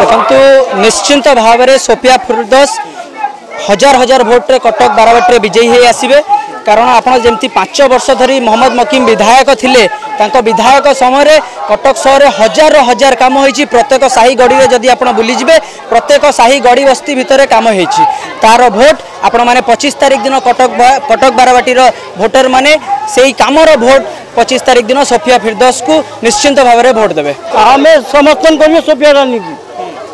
ଦେଖନ୍ତୁ ନିଶ୍ଚିନ୍ତ ଭାବରେ ସୋଫିଆ ଫିରଦୋଷ ହଜାର ହଜାର ଭୋଟରେ କଟକ ବାରବାଟୀରେ ବିଜୟୀ ହୋଇ ଆସିବେ କାରଣ ଆପଣ ଯେମିତି ପାଞ୍ଚ ବର୍ଷ ଧରି ମହମ୍ମଦ ମକିମ ବିଧାୟକ ଥିଲେ ତାଙ୍କ ବିଧାୟକ ସମୟରେ କଟକ ସହରରେ ହଜାର ହଜାର କାମ ହୋଇଛି ପ୍ରତ୍ୟେକ ସାହି ଗଡ଼ିରେ ଯଦି ଆପଣ ବୁଲିଯିବେ ପ୍ରତ୍ୟେକ ସାହି ଗଡ଼ି ବସ୍ତି ଭିତରେ କାମ ହୋଇଛି ତାର ଭୋଟ ଆପଣମାନେ ପଚିଶ ତାରିଖ ଦିନ କଟକ କଟକ ବାରବାଟୀର ଭୋଟରମାନେ ସେଇ କାମର ଭୋଟ ପଚିଶ ତାରିଖ ଦିନ ସୋଫିଆ ଫିରଦୋସକୁ ନିଶ୍ଚିନ୍ତ ଭାବରେ ଭୋଟ ଦେବେ ଆମେ ସମର୍ଥନ କରିବୁ ସୋଫିଆ ରାନୀକୁ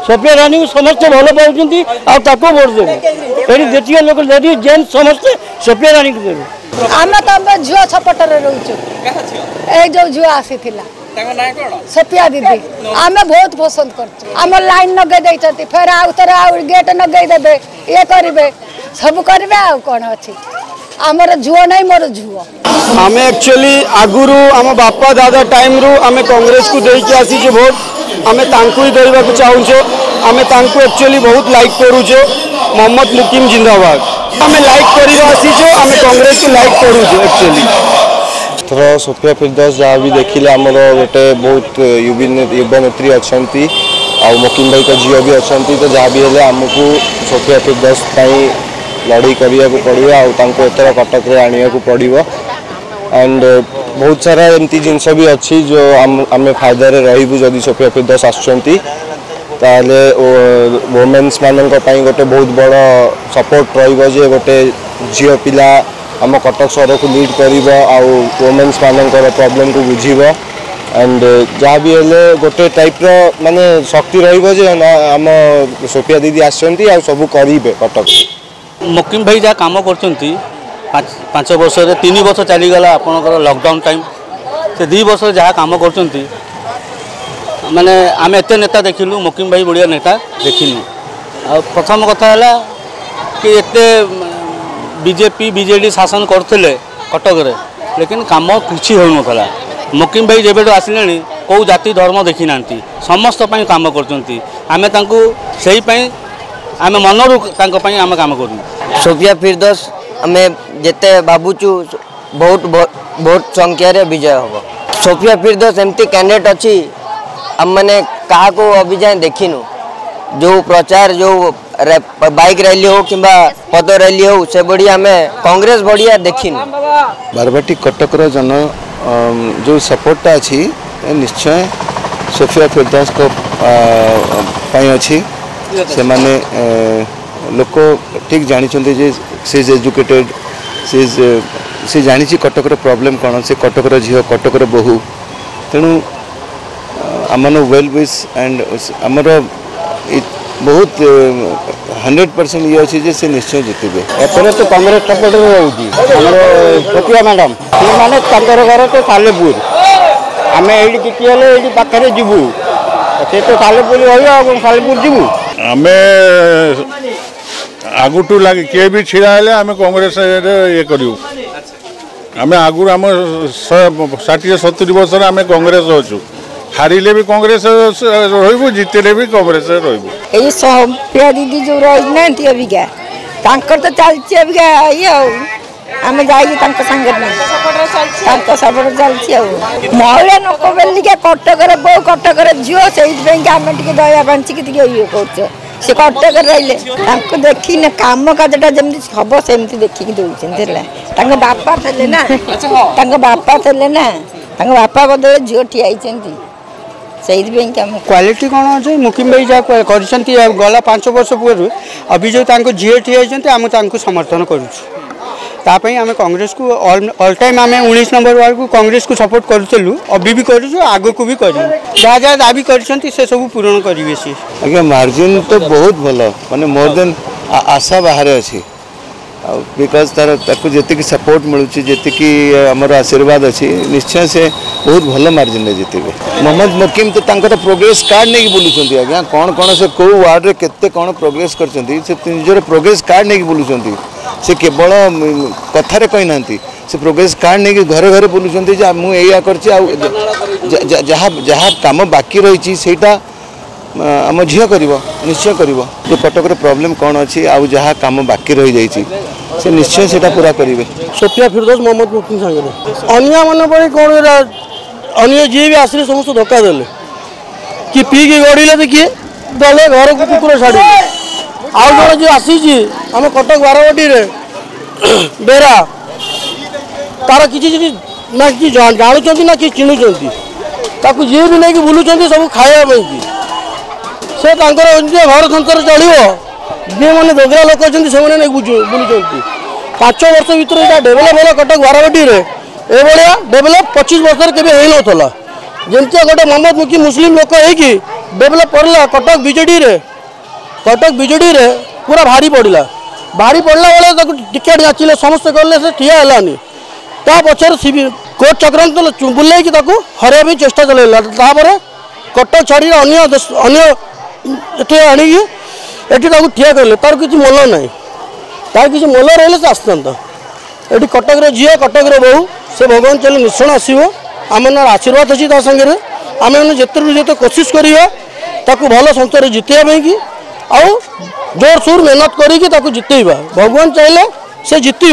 ସୋଫିଆ ରାଣୀକୁ ସମସ୍ତେ ଭଲ ପାଉଛନ୍ତି ଆଉ ତାକୁ ଭୋଟ ଦେବେ ଏଠି ଯେତିକି ଲୋକ ଲେଡ଼ିଜ୍ ଜେଣ୍ଟସ୍ ସମସ୍ତେ ସୋଫିଆ ରାଣୀକୁ ଦେବେ ଆମେ ତ ଆମେ ଝିଅ ଛପଟରେ ରହୁଛୁ ଏଇ ଯୋଉ ଝିଅ ଆସିଥିଲା ସୋଫିଆ ଦିଦି ଆମେ ବହୁତ ପସନ୍ଦ କରୁଛୁ ଆମ ଲାଇନ୍ ଲଗେଇ ଦେଇଛନ୍ତି ଫେର ଆଉ ଥରେ ଆଉ ଗେଟ୍ ଲଗେଇ ଦେବେ ଇଏ କରିବେ ସବୁ କରିବେ ଆଉ କ'ଣ ଅଛି আমার ঝুও নাই মোর ঝুও আমি একচুয়ালি আগুরু আমার বাপা দাদা টাইম রু আমি কংগ্রেস কু দেইকি আসিছু ভোট আমি তাঙ্কু হি দেইবাকু চাহুছু আমি তাঙ্কু একচুয়ালি বহুত লাইক করুছু মোহাম্মদ মুকিম জিন্দাবাদ আমি লাইক করিবা আসিছু আমি কংগ্রেস কু লাইক করুছু একচুয়ালি ଏଥର ସୋଫିଆ ଫିରଦାସ ଯାହା ବି ଦେଖିଲେ ଆମର ଗୋଟେ ବହୁତ ଯୁବନେତ୍ରୀ ଅଛନ୍ତି ଆଉ ମୋକିମ ଭାଇଙ୍କ ଝିଅ ବି ଅଛନ୍ତି ତ ଯାହା ବି ହେଲେ ଆମକୁ ସୋଫିଆ ଫିରଦାସ ପାଇଁ लड़ाई करने को पड़ो आतर कटक आने को पड़ो एंड बहुत सारा एमती जिनस भी अच्छी जो आम आम फायदार रू जदि सोफिया फिदस आसुँच ତାହେଲେ ୱମେନ୍ସମାନଙ୍କ ପାଇଁ ଗୋଟେ ବହୁତ ବଡ଼ ସପୋର୍ଟ ରହିବ ଯେ ଗୋଟେ ଝିଅ ପିଲା ଆମ କଟକ ସହରକୁ ଲିଡ୍ କରିବ ଆଉ ୱମେନ୍ସମାନଙ୍କର ପ୍ରୋବ୍ଲେମ୍କୁ ବୁଝିବ ଆଣ୍ଡ ଯାହା ବି ହେଲେ ଗୋଟେ ଟାଇପ୍ର ମାନେ ଶକ୍ତି ରହିବ ଯେ ଆମ ସୋଫିଆ ଦିଦି ଆସିଛନ୍ତି ଆଉ ସବୁ କରିବେ କଟକକୁ মকিম ভাই যা কাম করছেন পাঁচ বর্ষের তিন বর্ষ চালগলা আপনার লকডাউন টাইম সে দুই বর্ষের যা কাম করছেন মানে আমি এত নেতা দেখিল মকিম ভাই ভাড়িয়া নেতা দেখি আথম কথা হল কি এত বিজেপি বিজেডি শাসন করলে কটকরে লেকিন কাম কিছু হয়ে হেউনলা মকিম ভাই যেবে আসলে কেউ জাতি ধর্ম দেখি না সমস্ত কাম করছেন আমি তাঁকু সেইপাই आम मनरू आम कम कर सोफिया फिरदोस आम जिते भावुचु बहुत बहुत संख्य विजय हम सोफिया फिरदोस एमती कैंडिडेट अच्छी आम मैंने क्या अभी जाए देखीनु जो प्रचार जो बाइक रैली हो कि पद रैली हो से बढ़िया आम कांग्रेस बढ़िया देखीनु बारवाटी कटक जन जो सपोर्टा अच्छी निश्चय सोफिया फिरदोस अच्छी ସେମାନେ ଲୋକ ଠିକ୍ ଜାଣିଛନ୍ତି ଯେ ସେ ଇଜ୍ ଏଜୁକେଟେଡ଼୍ ସେ ଇଜ୍ ସେ ଜାଣିଛି କଟକର ପ୍ରୋବ୍ଲେମ୍ କ'ଣ ସେ କଟକର ଝିଅ କଟକର ବୋହୂ ତେଣୁ ଆମର ୱେଲ୍ ୱିସ୍ ଆଣ୍ଡ ଆମର ବହୁତ ହଣ୍ଡ୍ରେଡ଼ ପରସେଣ୍ଟ ଇଏ ଅଛି ଯେ ସେ ନିଶ୍ଚୟ ଜିତିବେ ଏଥର ତ କଂଗ୍ରେସ ସପୋର୍ଟରେ ରହୁଛି ଆମର ପ୍ରତିଭା ମ୍ୟାଡ଼ାମ୍ ସେମାନେ ତାଙ୍କର ଘର ତ ସାଲେପୁର ଆମେ ଏଇଠି ଜିତି ହେଲେ ଏଇଠି ପାଖରେ ଯିବୁ ସେ ତ ସାଲେପୁର ରହିବ ଆଉ କ'ଣ ସାଲେପୁର ଯିବୁ ଆମେ ଆଗଠୁ ଲାଗି କିଏ ବି ଛିଡ଼ା ହେଲେ ଆମେ କଂଗ୍ରେସରେ ଇଏ କରିବୁ ଆମେ ଆଗରୁ ଆମ ଷାଠିଏ ସତୁରି ବର୍ଷରେ ଆମେ କଂଗ୍ରେସ ଅଛୁ ହାରିଲେ ବି କଂଗ୍ରେସ ରହିବୁ ଜିତିଲେ ବି କଂଗ୍ରେସରେ ରହିବୁ ଏଇ ସୋମ୍ୟା ଦିଦି ଯେଉଁ ରହିନାହାନ୍ତି ଅବିକା ତାଙ୍କର ତ ଚାଲିଛି ଅବିକା ଇଏ ଆଉ ଆମେ ଯାଇକି ତାଙ୍କ ସାଙ୍ଗରେ ତାଙ୍କ ସପଟ ଚାଲିଛି ଆଉ ମହିଳା ଲୋକ ବୋଲିକା କଟକରେ ବୋଉ କଟକରେ ଝିଅ ସେଇଥିପାଇଁକି ଆମେ ଟିକେ ଦୟା ବାଞ୍ଚିକି ଟିକେ ଇଏ କରୁଛୁ ସେ କଟକରେ ରହିଲେ ତାଙ୍କୁ ଦେଖିନେ କାମ କାର୍ଯ୍ୟଟା ଯେମିତି ହବ ସେମିତି ଦେଖିକି ଦେଉଛନ୍ତି ହେଲା ତାଙ୍କ ବାପା ଥିଲେ ନା ତାଙ୍କ ବାପା ଥିଲେ ନା ତାଙ୍କ ବାପା ବଦଳରେ ଝିଅ ଠିଆ ହେଇଛନ୍ତି ସେଇଥିପାଇଁକି ଆମ କ୍ୱାଲିଟି କ'ଣ ଅଛି ମୁକିମ ଭାଇ ଯାହା କରିଛନ୍ତି ଗଲା ପାଞ୍ଚ ବର୍ଷ ପୂର୍ବରୁ ଅଭିଯୋଗ ତାଙ୍କ ଝିଅ ଠିଆ ହେଇଛନ୍ତି ଆମେ ତାଙ୍କୁ ସମର୍ଥନ କରୁଛୁ तापाई आम कंग्रेस को अल टाइम आम उन्नीस नंबर वार्ड को कंग्रेस को सपोर्ट करूँ अभी भी करूँ आग को भी करूँ जहाँ दाबी कर सब पूरण करेंगे सी आज्ञा मार्जिन तो बहुत भल मे मोर देन आशा बाहर अच्छी बिकज तार जी सपोर्ट मिलूँ जी आमर आशीर्वाद अच्छी निश्चय से बहुत भल मार्जिन जीते मोहम्मद मकिम तो प्रोग्रेस कार्ड नहीं बुलूँ आज्ञा कौन कौन से कौ वार्ड में केते प्रोग्रेस कर प्रोग्रेस कार्ड नहीं बुलूँ से केवल कथार कही ना से प्रोग्रेस कार्ड नहीं कि घरे घरे बुलूँ मुझे करम बाकी रही आम झी कर निश्चय कर कटक प्रॉब्लम कौन अच्छी आज जहाँ कम बाकी रही जाए से निश्चय से पूरा करेंगे सोफिया फिरदोस मोहम्मद मुफ्ती सागर मन पड़े कौन अनी जी भी आसने समस्त धक्का दे कि पी की गढ़ी किए दल घर कुछ छाड़े आउ जो जो आसी आम कटक बारवाटी डेरा तार कि ना कि जानूं ना कि चिणुं ताक ये भी नहीं कि बुलूं सब खाई से घर संसार चलो जे मैंने बेगरा लोक अच्छे से बुलूं पांच वर्ष भितर डेभलप होगा कटक बारवाटी ए भाया डेभलप पचीस वर्ष कभी होता जमती गोटे मोहम्मद मुखी मुसलिम लोक है कि डेभलप पड़ा कटक बजे କଟକ ବିଜେଡ଼ିରେ ପୁରା ଭାରି ପଡ଼ିଲା ଭାରି ପଡ଼ିଲା ବେଳେ ତାକୁ ଟିକେଟ୍ ଯାଚିଲେ ସମସ୍ତେ କହିଲେ ସେ ଠିଆ ହେଲାନି ତା ପଛରେ ସିବି କୋର୍ଟ ଚକ୍ରାନ୍ତ ବୁଲେଇକି ତାକୁ ହରାଇବା ପାଇଁ ଚେଷ୍ଟା ଚଲାଇଲା ତାପରେ କଟକ ଛାଡ଼ି ଅନ୍ୟ ଅନ୍ୟ ଏଠି ଆଣିକି ଏଠି ତାକୁ ଠିଆ କଲେ ତାର କିଛି ମୂଲ ନାହିଁ ତାର କିଛି ମୂଲ ରହିଲେ ସେ ଆସିଥାନ୍ତା ଏଠି କଟକର ଝିଅ କଟକର ବୋହୁ ସେ ଭଗବାନ ଚାଲି ନିଶ୍ଚୟ ଆସିବ ଆମମାନଙ୍କର ଆଶୀର୍ବାଦ ଅଛି ତା ସାଙ୍ଗରେ ଆମେମାନେ ଯେତେରୁ ଯେତେ କୋସିସ୍ କରିବା ତାକୁ ଭଲ ସନ୍ତରେ ଜିତେଇବା ପାଇଁକି आउ जोर सोर मेहनत करके जित भगवान चाहिए से जित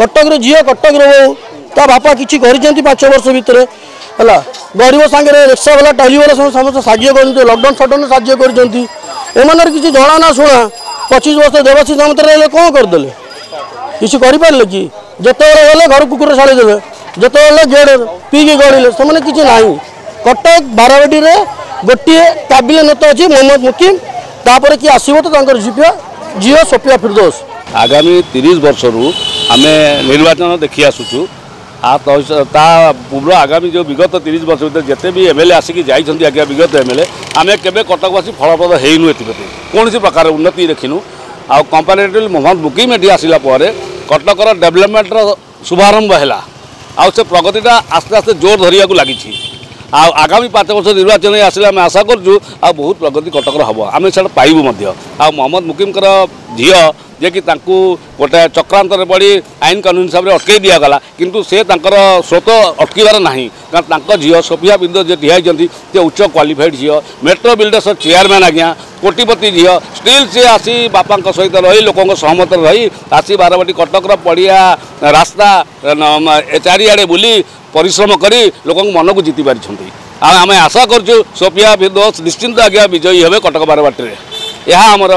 कटक झील कटक रो ता बापा कि पांच वर्ष भितर है गरीब सागर रिक्सावाला सब समस्त साज्य कर लकडउन सटडाउन साज्य कर किसी जड़ाना शुणा पचीस वर्ष देवाशीष सामंत कौन करदे किसी करें कि जिते गले घर कुकुर छाड़ीदे जिते गेड़ पी गड़े से किसी ना कटक बारवाटी गोटे काबिले नेता अच्छी मोहम्मद मुकिम ତାପରେ କିଏ ଆସିବ ତ ତାଙ୍କର ଝିଅ ଝିଅ ସୋଫିଆ ଫିରଦୋଷ ଆଗାମୀ ତିରିଶ ବର୍ଷରୁ ଆମେ ନିର୍ବାଚନ ଦେଖି ଆସୁଛୁ ଆ ତା ପୂର୍ବ ଆଗାମୀ ଯେଉଁ ବିଗତ ତିରିଶ ବର୍ଷ ଭିତରେ ଯେତେ ବି ଏମ୍ଏଲ୍ଏ ଆସିକି ଯାଇଛନ୍ତି ଆଜ୍ଞା ବିଗତ ଏମ୍ଏଲ୍ଏ ଆମେ କେବେ କଟକବାସୀ ଫଳପ୍ରଦ ହେଇନୁ ଏଥିପ୍ରତି କୌଣସି ପ୍ରକାର ଉନ୍ନତି ଦେଖିନୁ ଆଉ କମ୍ପାରିଟିଭଲି ମୋହନ ମୁକିମ୍ ଏଠି ଆସିଲା ପରେ କଟକର ଡେଭଲପମେଣ୍ଟର ଶୁଭାରମ୍ଭ ହେଲା ଆଉ ସେ ପ୍ରଗତିଟା ଆସ୍ତେ ଆସ୍ତେ ଜୋର ଧରିବାକୁ ଲାଗିଛି আগামী পাঁচ বছর নির্বাচন আসলে আমি আশা করছু আহত প্রগতি কটকর হব আমি সেটা পাইবু আহম্মদ মুকিমকর ঝিও ଯେ କି ତାଙ୍କୁ ଗୋଟେ ଚକ୍ରାନ୍ତରେ ପଡ଼ି ଆଇନ କାନୁନ ହିସାବରେ ଅଟକାଇ ଦିଆଗଲା କିନ୍ତୁ ସେ ତାଙ୍କର ସ୍ରୋତ ଅଟକିବାର ନାହିଁ କାରଣ ତାଙ୍କ ଝିଅ ସୋଫିଆ ବିନ୍ଦ ଯିଏ ଠିଆ ହୋଇଛନ୍ତି ସେ ଉଚ୍ଚ କ୍ୱାଲିଫାଇଡ଼ ଝିଅ ମେଟ୍ରୋ ବିଲ୍ଡର୍ସର ଚେୟାରମ୍ୟାନ୍ ଆଜ୍ଞା କୋଟିପତି ଝିଅ ଷ୍ଟିଲ୍ ସେ ଆସି ବାପାଙ୍କ ସହିତ ରହି ଲୋକଙ୍କ ସହମତରେ ରହି ଆସି ବାରବାଟୀ କଟକର ପଡ଼ିଆ ରାସ୍ତା ଚାରିଆଡ଼େ ବୁଲି পরিশ্রম করে লোক মনকু জিতি পারি আমি আশা করছু সোপিয়া বিদোষ নিশ্চিন্ত আজ্ঞা বিজয়ী হবে কটক বারবাটীরে ଏହା ଆମର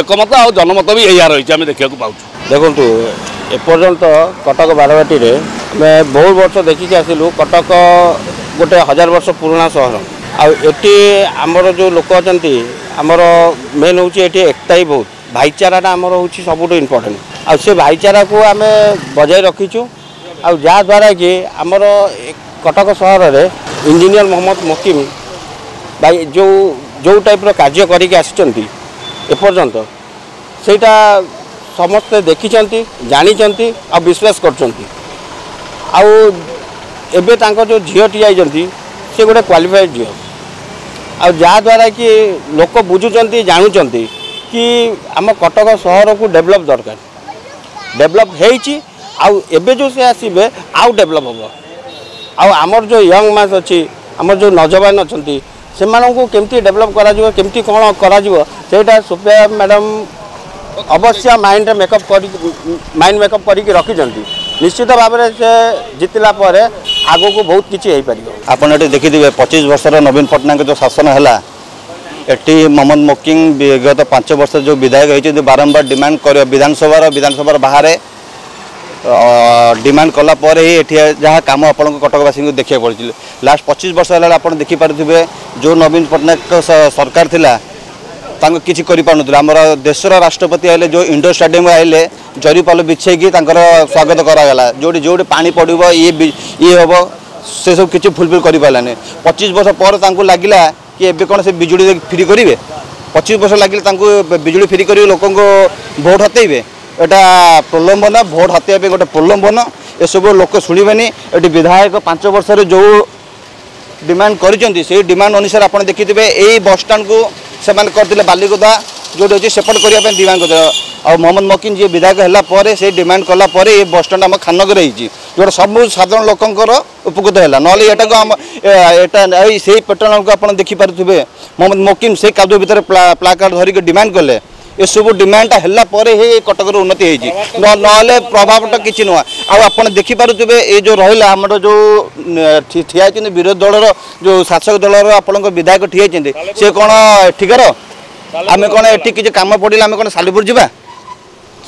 ଏକମତ ଆଉ ଜନମତ ବି ଏହା ରହିଛି ଆମେ ଦେଖିବାକୁ ପାଉଛୁ ଦେଖନ୍ତୁ ଏପର୍ଯ୍ୟନ୍ତ କଟକ ବାରବାଟୀରେ ଆମେ ବହୁତ ବର୍ଷ ଦେଖିକି ଆସିଲୁ କଟକ ଗୋଟେ ହଜାର ବର୍ଷ ପୁରୁଣା ସହର ଆଉ ଏଠି ଆମର ଯେଉଁ ଲୋକ ଅଛନ୍ତି ଆମର ମେନ୍ ହେଉଛି ଏଠି ଏକତାଇ ବହୁତ ଭାଇଚାରାଟା ଆମର ହେଉଛି ସବୁଠୁ ଇମ୍ପୋର୍ଟାଣ୍ଟ ଆଉ ସେ ଭାଇଚାରାକୁ ଆମେ ବଜାୟ ରଖିଛୁ ଆଉ ଯାହାଦ୍ୱାରା କି ଆମର କଟକ ସହରରେ ଇଞ୍ଜିନିୟର ମହମ୍ମଦ ମକିମ ଭାଇ ଯେଉଁ ଯେଉଁ ଟାଇପ୍ର କାର୍ଯ୍ୟ କରିକି ଆସିଛନ୍ତି ଏପର୍ଯ୍ୟନ୍ତ ସେଇଟା ସମସ୍ତେ ଦେଖିଛନ୍ତି ଜାଣିଛନ୍ତି ଆଉ ବିଶ୍ୱାସ କରୁଛନ୍ତି ଆଉ ଏବେ ତାଙ୍କ ଯେଉଁ ଝିଅଟି ଯାଇଛନ୍ତି ସେ ଗୋଟେ କ୍ୱାଲିଫାଏଡ଼ ଝିଅ ଆଉ ଯାହାଦ୍ୱାରା କି ଲୋକ ବୁଝୁଛନ୍ତି ଜାଣୁଛନ୍ତି କି ଆମ କଟକ ସହରକୁ ଡେଭଲପ୍ ଦରକାର ଡେଭଲପ୍ ହେଇଛି ଆଉ ଏବେ ଯେଉଁ ସେ ଆସିବେ ଆଉ ଡେଭଲପ୍ ହେବ ଆଉ ଆମର ଯେଉଁ ୟଙ୍ଗ ମାସ୍ ଅଛି ଆମର ଯେଉଁ ନଜବାନ ଅଛନ୍ତି ସେମାନଙ୍କୁ କେମିତି ଡେଭଲପ୍ କରାଯିବ କେମିତି କ'ଣ କରାଯିବ ସେଇଟା ସୁପ୍ରିୟା ମ୍ୟାଡ଼ାମ୍ ଅବଶ୍ୟ ମାଇଣ୍ଡରେ ମେକଅପ୍ କରି ମାଇଣ୍ଡ ମେକଅପ୍ କରିକି ରଖିଛନ୍ତି ନିଶ୍ଚିତ ଭାବରେ ସେ ଜିତିଲା ପରେ ଆଗକୁ ବହୁତ କିଛି ହେଇପାରିବ ଆପଣ ଏଠି ଦେଖିଥିବେ ପଚିଶ ବର୍ଷର ନବୀନ ପଟ୍ଟନାୟକ ଯେଉଁ ଶାସନ ହେଲା এটি মোহাম্মদ মকিং বিগত পাঁচ বর্ষ যে বিধায়ক হয়েছেন বারম্বার ডিমান্ড করে বিধানসভার বিধানসভার বাহারে ডিমান্ড কলা পরে হি এটি যা কাম আপনার কটকবাসী দেখা পড়ছিল লাস্ট পঁচিশ বর্ষ হল আপনার দেখিপারে যে নবীন পট্টনাক সরকার লা ତାଙ୍କ କିଛି କରିପାରୁନଥିଲେ ଆମର ଦେଶର ରାଷ୍ଟ୍ରପତି ଆଇଲେ ଯେଉଁ ଇଣ୍ଡୋର ଷ୍ଟାଡିୟମ୍ ଆଇଲେ ଜରିପାଲ ବିଛେଇକି ତାଙ୍କର ସ୍ୱାଗତ କରାଗଲା ଯେଉଁଠି ଯେଉଁଠି ପାଣି ପଡ଼ିବ ଇଏ ଇଏ ହେବ ସେସବୁ କିଛି ଫୁଲଫିଲ୍ କରିପାରିଲାନି ପଚିଶ ବର୍ଷ ପରେ ତାଙ୍କୁ ଲାଗିଲା କି ଏବେ କ'ଣ ସେ ବିଜୁଳି ଫ୍ରି କରିବେ ପଚିଶ ବର୍ଷ ଲାଗିଲେ ତାଙ୍କୁ ବିଜୁଳି ଫ୍ରି କରିକି ଲୋକଙ୍କୁ ଭୋଟ୍ ହତେଇବେ ଏଇଟା ପ୍ରଲମ୍ବନ ଭୋଟ୍ প্রলম্বন ভোট ଗୋଟେ গোটে ଏସବୁ ଲୋକ ଶୁଣିବେନି শুণবেনি ବିଧାୟକ ପାଞ୍ଚ ବର୍ଷରେ ଯେଉଁ ଡିମାଣ୍ଡ କରିଛନ୍ତି ସେଇ ଡିମାଣ୍ଡ ଅନୁସାରେ ଆପଣ ଦେଖିଥିବେ দেখিথে ବସ୍ଷ୍ଟାଣ୍ଡକୁ ସେମାନେ সে করে বালিগুদা ହେଉଛି ସେପଟ କରିବା ପାଇଁ ଡିମାଣ୍ଡ করে ଆଉ ମହମ୍ମଦ ମକିନ ଯିଏ ବିଧାୟକ ହେଲା ପରେ ସେ ଡିମାଣ୍ଡ କଲା ପରେ ଏ ବସ୍ଷ୍ଟାଣ୍ଡ ଆମ ଖାନଗରେ ହେଇଛି ଯେଉଁଟା ସବୁ ସାଧାରଣ ଲୋକଙ୍କର ଉପକୃତ ହେଲା ନହେଲେ ଏଇଟାକୁ ଆମ ଏଇଟା ଏଇ ସେଇ ପେଟ୍ରୋଲ ଆପଣ ଦେଖିପାରୁଥିବେ ମହମ୍ମଦ ମକିମ୍ ସେଇ କାଦୁଅ ଭିତରେ ପ୍ଲାକାର୍ଡ଼ ଧରିକି ଡିମାଣ୍ଡ କଲେ ଏସବୁ ଡିମାଣ୍ଡଟା ହେଲା ପରେ ହିଁ କଟକର ଉନ୍ନତି ହେଇଛି ନହେଲେ ପ୍ରଭାବଟା କିଛି ନୁହଁ ଆଉ ଆପଣ ଦେଖିପାରୁଥିବେ ଏ ଯେଉଁ ରହିଲା ଆମର ଯେଉଁ ଠିଆ ହେଇଛନ୍ତି ବିରୋଧୀ ଦଳର ଯେଉଁ ଶାସକ ଦଳର ଆପଣଙ୍କ ବିଧାୟକ ଠିଆ ହେଇଛନ୍ତି ସେ କ'ଣ ଏଠିକାର ଆମେ କ'ଣ ଏଠି କିଛି କାମ ପଡ଼ିଲେ ଆମେ କ'ଣ ସାଲିପୁର ଯିବା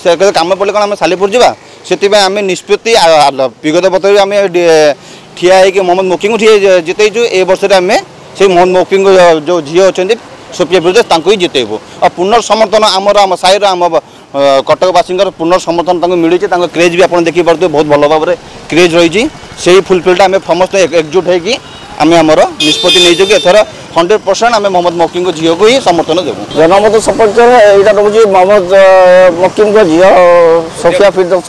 ସେ କାମ ପଡ଼ିଲେ କ'ଣ ଆମେ ସାଲିପୁର ଯିବା ସେଥିପାଇଁ ଆମେ ନିଷ୍ପତ୍ତି ବିଗତ ବର୍ଷ ଆମେ ଠିଆ ହେଇକି ମହମ୍ମଦ ମୋକିଙ୍କୁ ଠିଆ ଜିତେଇଛୁ ଏ ବର୍ଷରେ ଆମେ ସେଇ ମହମ୍ମଦ ମୋକିଙ୍କୁ ଯେଉଁ ଝିଅ ଅଛନ୍ତି ସୋଫିଆ ବିରୁଦ୍ଧରେ ତାଙ୍କୁ ହିଁ ଜିତେଇବୁ ଆଉ ପୁନର୍ସମର୍ଥନ ଆମର ଆମ ସାହିର ଆମ କଟକବାସୀଙ୍କର ପୁନର୍ସମର୍ଥନ ତାଙ୍କୁ ମିଳିଛି ତାଙ୍କ କ୍ରେଜ୍ ବି ଆପଣ ଦେଖିପାରୁଥିବେ ବହୁତ ଭଲ ଭାବରେ କ୍ରେଜ୍ ରହିଛି ସେଇ ଫୁଲଫିଲ୍ଟା ଆମେ ସମସ୍ତେ ଏକଜୁଟ ହେଇକି ଆମେ ଆମର ନିଷ୍ପତ୍ତି ନେଇଛୁ କି ଏଥର ହଣ୍ଡ୍ରେଡ଼ ପରସେଣ୍ଟ ଆମେ ମହମ୍ମଦ ମକିଙ୍କ ଝିଅକୁ ହିଁ ସମର୍ଥନ ଦେବୁ ଜନମତ ସପକ୍ଷରେ ଏଇଟା ରହୁଛି ମହମ୍ମଦ ମକିଙ୍କ ଝିଅ ସୋଫିଆ ଫିରଦୋସ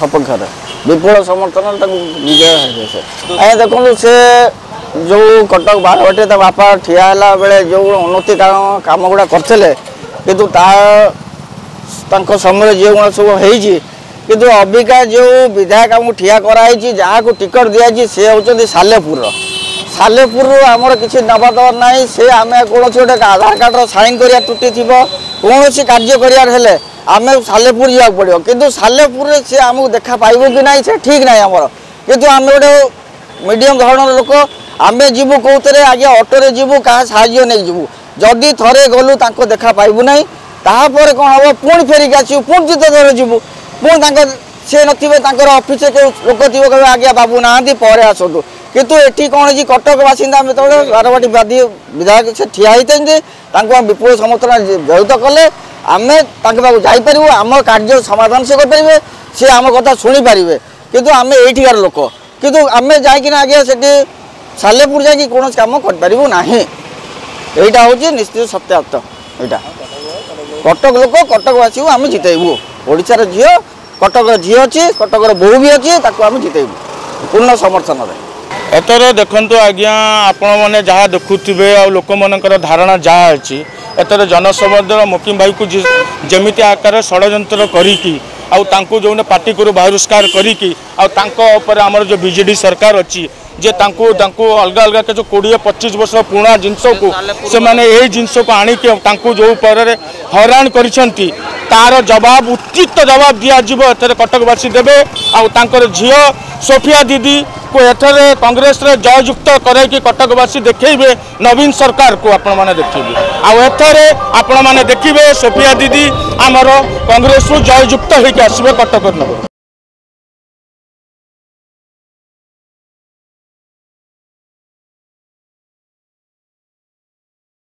ସପକ୍ଷରେ ବିପୁଳ ସମର୍ଥନ ତାଙ୍କୁ ବିଜୟ ହେବେ ସାର୍ ଆଜ୍ଞା ଦେଖନ୍ତୁ ସେ ଯେଉଁ କଟକ ବାରବାଟୀ ତା ବାପା ଠିଆ ହେଲା ବେଳେ ଯେଉଁ ଉନ୍ନତି କାମ ଗୁଡ଼ା କରିଥିଲେ କିନ୍ତୁ ତା ତାଙ୍କ ସମୟରେ ଯେଉଁଗୁଡ଼ା ସବୁ ହେଇଛି କିନ୍ତୁ ଅବିକା ଯେଉଁ ବିଧାୟକ ଆମକୁ ଠିଆ କରାହେଇଛି ଯାହାକୁ ଟିକେଟ୍ ଦିଆଯାଇଛି ସେ ହେଉଛନ୍ତି ସାଲେପୁରର ସାଲେପୁରରୁ ଆମର କିଛି ନେବା ଦେବାର ନାହିଁ ସେ ଆମେ କୌଣସି ଗୋଟେ ଆଧାର କାର୍ଡ଼ର ସାଇନ୍ କରିବା ତ୍ରୁଟି ଥିବ କୌଣସି କାର୍ଯ୍ୟ କରିବାର ହେଲେ ଆମେ ସାଲେପୁର ଯିବାକୁ ପଡ଼ିବ କିନ୍ତୁ ସାଲେପୁରରେ ସେ ଆମକୁ ଦେଖା ପାଇବ କି ନାହିଁ ସେ ଠିକ୍ ନାହିଁ ଆମର କିନ୍ତୁ ଆମେ ଗୋଟେ ମିଡ଼ିୟମ୍ ଧରଣର ଲୋକ ଆମେ ଯିବୁ କେଉଁଥିରେ ଆଜ୍ଞା ଅଟୋରେ ଯିବୁ କାହା ସାହାଯ୍ୟ ନେଇ ଯିବୁ ଯଦି ଥରେ ଗଲୁ ତାଙ୍କ ଦେଖା ପାଇବୁ ନାହିଁ ତାହାପରେ କ'ଣ ହେବ ପୁଣି ଫେରିକି ଆସିବୁ ପୁଣି ଯେତେଥର ଯିବୁ ପୁଣି ତାଙ୍କ ସେ ନଥିବେ ତାଙ୍କର ଅଫିସରେ କେଉଁ ଲୋକ ଥିବ କହିବେ ଆଜ୍ଞା ବାବୁ ନାହାନ୍ତି ପରେ ଆସନ୍ତୁ କିନ୍ତୁ ଏଠି କ'ଣ ହେଇଛି କଟକ ବାସିନ୍ଦା ଆମେ ଯେତେବେଳେ ବାରବାଟୀ ବାଦୀ ବିଧାୟକ ସେ ଠିଆ ହୋଇଥାନ୍ତି ତାଙ୍କୁ ଆମେ ବିପୁଳ ସମର୍ଥନ ବ୍ୟହିତ କଲେ ଆମେ ତାଙ୍କ ପାଖକୁ ଯାଇପାରିବୁ ଆମ କାର୍ଯ୍ୟ ସମାଧାନ ସେ କରିପାରିବେ ସେ ଆମ କଥା ଶୁଣିପାରିବେ କିନ୍ତୁ ଆମେ ଏଇଠିକାର ଲୋକ କିନ୍ତୁ ଆମେ ଯାଇକିନା ଆଜ୍ଞା ସେଠି ସାଲେପୁର ଯାଇକି କୌଣସି କାମ କରିପାରିବୁ ନାହିଁ ଏଇଟା ହେଉଛି ନିଶ୍ଚିତ ସତ୍ୟାର୍ଥ ଏଇଟା କଟକ ଲୋକ କଟକବାସୀକୁ ଆମେ ଜିତେଇବୁ ଓଡ଼ିଶାର ଝିଅ କଟକର ଝିଅ ଅଛି କଟକର ବୋହୂ ବି ଅଛି ତାକୁ ଆମେ ଜିତେଇବୁ ପୂର୍ଣ୍ଣ ସମର୍ଥନରେ ଏଥର ଦେଖନ୍ତୁ ଆଜ୍ଞା ଆପଣମାନେ ଯାହା ଦେଖୁଥିବେ ଆଉ ଲୋକମାନଙ୍କର ଧାରଣା ଯାହା ଅଛି ଏଥର ଜନସମ୍ବର୍ଦ୍ଧର ମୋକିମ ଭାଇକୁ ଯେମିତି ଆକାର ଷଡ଼ଯନ୍ତ୍ର କରିକି आउ जो पार्टी को बहिष्कार करमर जो विजे सरकार अच्छी जे अलग अलग के जो कोड़े पचीस वर्ष पुणा जिनस को से मैंने जिनस को आज हराण कर तार जवाब उचित जवाब दिया दिजाव एथेर कटकवासी देवे आर झी सोफिया दीदी ଏଠାରେ କଂଗ୍ରେସରେ ଜୟଯୁକ୍ତ କରାଇକି କଟକବାସୀ ଦେଖେଇବେ ନବୀନ ସରକାରକୁ ଆପଣମାନେ ଦେଖିବେ ଆଉ ଏଠାରେ ଆପଣମାନେ ଦେଖିବେ ସୋଫିଆ ଦିଦି ଆମର କଂଗ୍ରେସରୁ ଜୟଯୁକ୍ତ ହେଇକି ଆସିବେ କଟକରେ ନବ